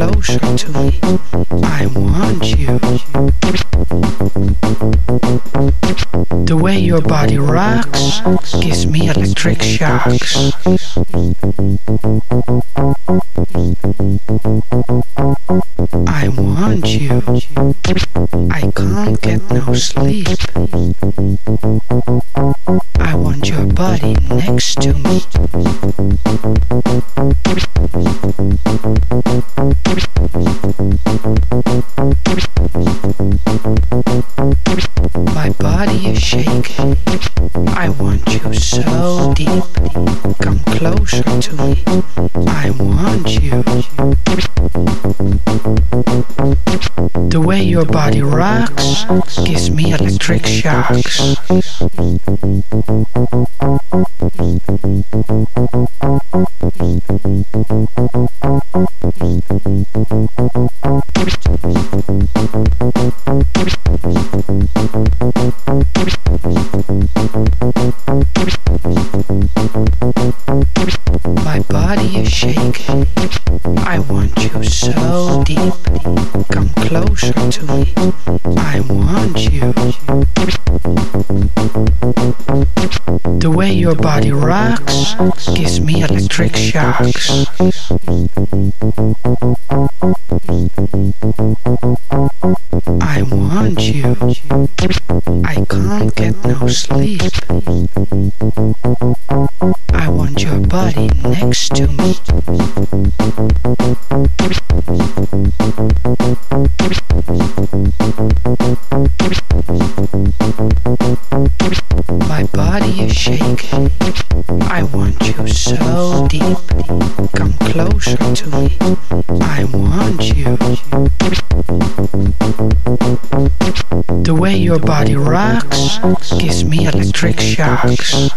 closer to me. I want you. The way your body rocks gives me electric shocks. I want you. I can't get no sleep. I want your body next to me. Body is shaking. I want you so deep. Come closer to me. I want you. The way your body rocks gives me electric shocks. My body is shaking. I want you so deep. Come closer to me. I want you. The way your body rocks gives me electric shocks. I can't get no sleep. I want your body next to me. My body is shaking. I want you so deep. Come closer to me. I want you. The way your body rocks gives me electric shocks.